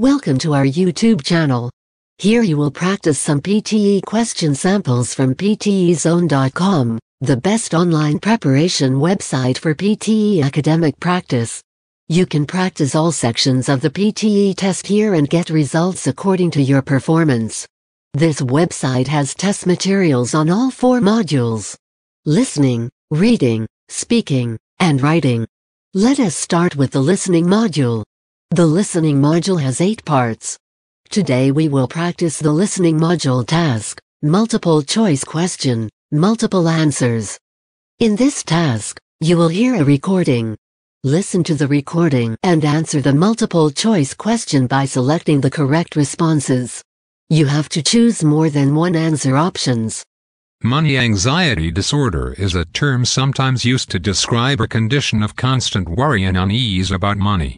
Welcome to our YouTube channel. Here you will practice some PTE question samples from PTEZone.com, the best online preparation website for PTE academic practice. You can practice all sections of the PTE test here and get results according to your performance. This website has test materials on all four modules. Listening, reading, speaking, and writing. Let us start with the listening module. The listening module has eight parts. Today we will practice the listening module task, multiple choice question, multiple answers. In this task, you will hear a recording. Listen to the recording and answer the multiple choice question by selecting the correct responses. You have to choose more than one answer options. Money anxiety disorder is a term sometimes used to describe a condition of constant worry and unease about money.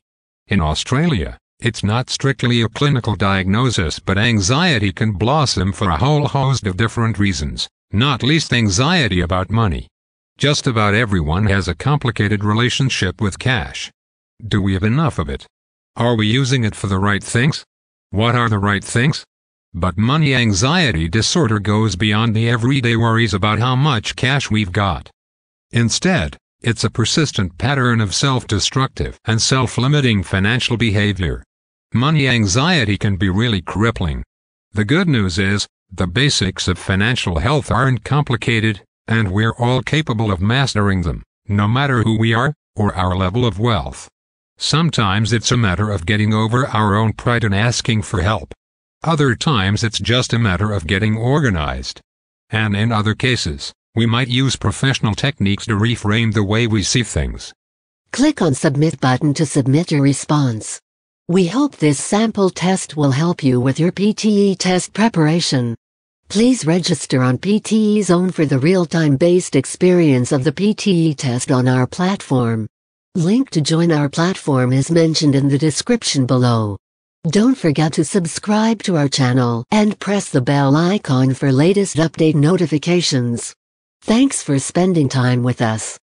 In Australia, it's not strictly a clinical diagnosis but anxiety can blossom for a whole host of different reasons, not least anxiety about money. Just about everyone has a complicated relationship with cash. Do we have enough of it? Are we using it for the right things? What are the right things? But money anxiety disorder goes beyond the everyday worries about how much cash we've got. Instead, it's a persistent pattern of self-destructive and self-limiting financial behavior. Money anxiety can be really crippling. The good news is, the basics of financial health aren't complicated, and we're all capable of mastering them, no matter who we are, or our level of wealth. Sometimes it's a matter of getting over our own pride and asking for help. Other times it's just a matter of getting organized. And in other cases, we might use professional techniques to reframe the way we see things. Click on Submit button to submit your response. We hope this sample test will help you with your PTE test preparation. Please register on PTE Zone for the real-time based experience of the PTE test on our platform. Link to join our platform is mentioned in the description below. Don't forget to subscribe to our channel and press the bell icon for latest update notifications. Thanks for spending time with us.